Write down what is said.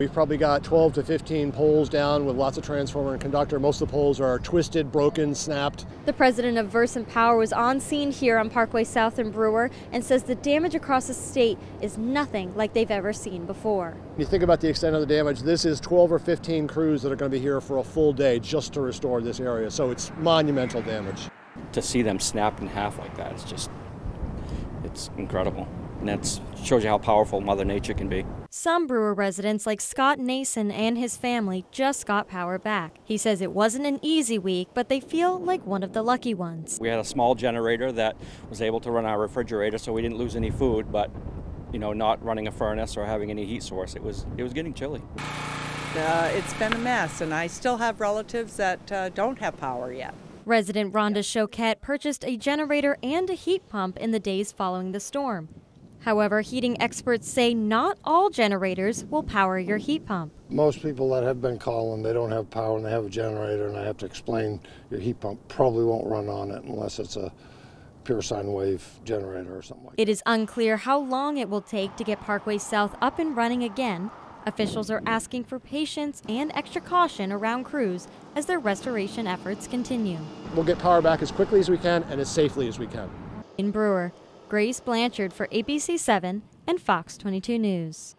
We've probably got 12 to 15 poles down with lots of transformer and conductor. Most of the poles are twisted, broken, snapped. The president of Versant Power was on scene here on Parkway South in Brewer and says the damage across the state is nothing like they've ever seen before. When you think about the extent of the damage, this is 12 or 15 crews that are going to be here for a full day just to restore this area. So it's monumental damage. To see them snapped in half like that, it's just, it's incredible. And that shows you how powerful Mother Nature can be. Some Brewer residents, like Scott Nason and his family, just got power back. He says it wasn't an easy week, but they feel like one of the lucky ones. We had a small generator that was able to run our refrigerator, so we didn't lose any food, but you know, not running a furnace or having any heat source, it was it was getting chilly. Uh, it's been a mess, and I still have relatives that uh, don't have power yet. Resident Rhonda Choquette purchased a generator and a heat pump in the days following the storm. However, heating experts say not all generators will power your heat pump. Most people that have been calling, they don't have power and they have a generator, and I have to explain your heat pump probably won't run on it unless it's a pure sine wave generator or something like It is unclear how long it will take to get Parkway South up and running again. Officials are asking for patience and extra caution around crews as their restoration efforts continue. We'll get power back as quickly as we can and as safely as we can. In Brewer, Grace Blanchard for ABC 7 and Fox 22 News.